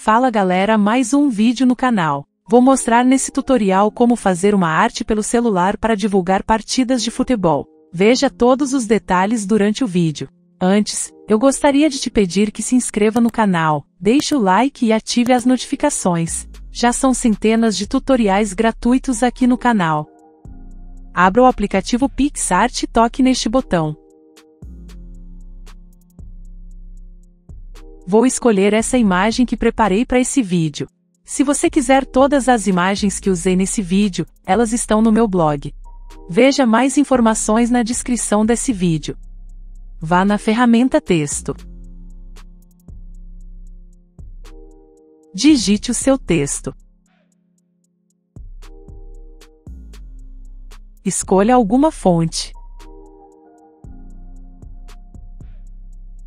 Fala galera, mais um vídeo no canal. Vou mostrar nesse tutorial como fazer uma arte pelo celular para divulgar partidas de futebol. Veja todos os detalhes durante o vídeo. Antes, eu gostaria de te pedir que se inscreva no canal, deixe o like e ative as notificações. Já são centenas de tutoriais gratuitos aqui no canal. Abra o aplicativo PixArt e toque neste botão. Vou escolher essa imagem que preparei para esse vídeo. Se você quiser todas as imagens que usei nesse vídeo, elas estão no meu blog. Veja mais informações na descrição desse vídeo. Vá na ferramenta Texto. Digite o seu texto. Escolha alguma fonte.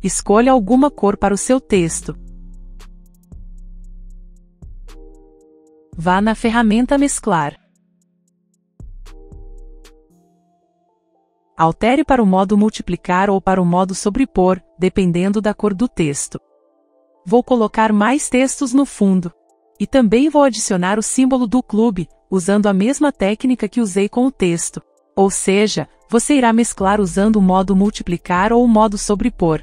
Escolha alguma cor para o seu texto. Vá na ferramenta Mesclar. Altere para o modo multiplicar ou para o modo sobrepor, dependendo da cor do texto. Vou colocar mais textos no fundo. E também vou adicionar o símbolo do clube, usando a mesma técnica que usei com o texto. Ou seja, você irá mesclar usando o modo multiplicar ou o modo sobrepor.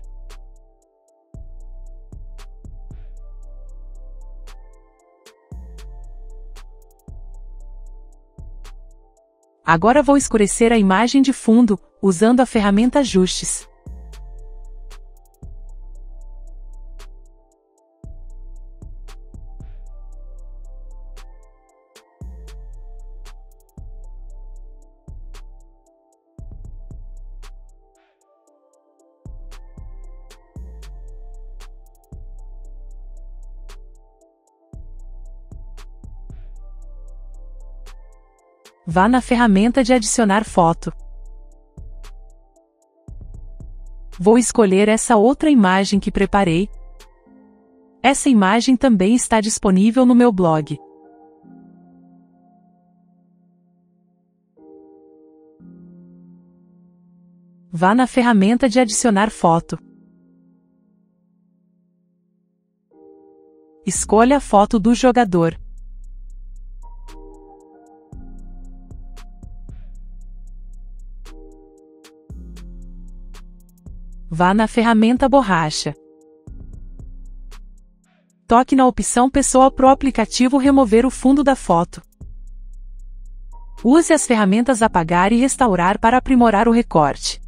Agora vou escurecer a imagem de fundo, usando a ferramenta Ajustes. Vá na ferramenta de adicionar foto. Vou escolher essa outra imagem que preparei. Essa imagem também está disponível no meu blog. Vá na ferramenta de adicionar foto. Escolha a foto do jogador. Vá na ferramenta Borracha. Toque na opção Pessoa pro aplicativo remover o fundo da foto. Use as ferramentas Apagar e Restaurar para aprimorar o recorte.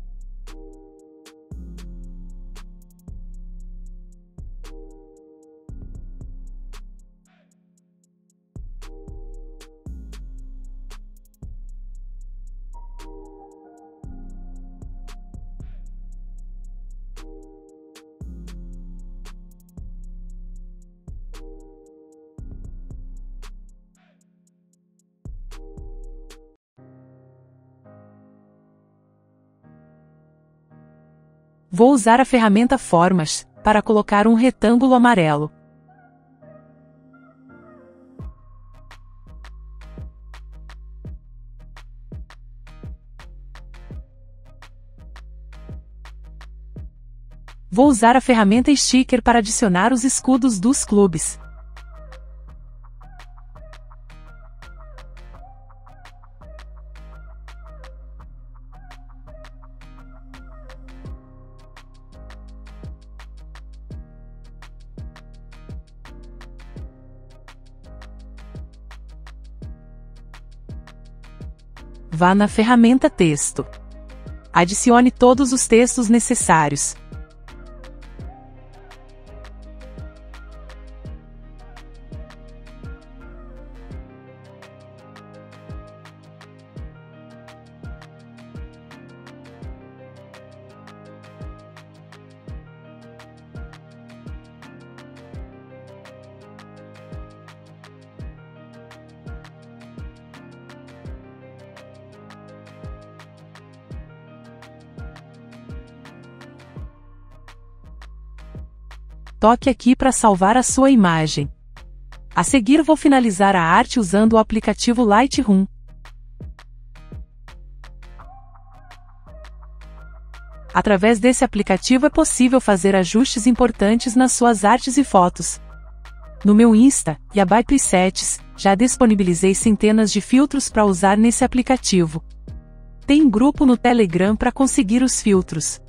Vou usar a ferramenta Formas, para colocar um retângulo amarelo. Vou usar a ferramenta Sticker para adicionar os escudos dos clubes. Vá na ferramenta Texto. Adicione todos os textos necessários. Toque aqui para salvar a sua imagem. A seguir vou finalizar a arte usando o aplicativo Lightroom. Através desse aplicativo é possível fazer ajustes importantes nas suas artes e fotos. No meu Insta, Yabai Presets, já disponibilizei centenas de filtros para usar nesse aplicativo. Tem grupo no Telegram para conseguir os filtros.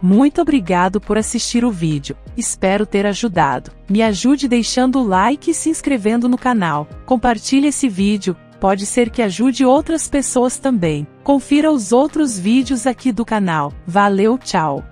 Muito obrigado por assistir o vídeo, espero ter ajudado. Me ajude deixando o like e se inscrevendo no canal. Compartilhe esse vídeo, pode ser que ajude outras pessoas também. Confira os outros vídeos aqui do canal. Valeu, tchau!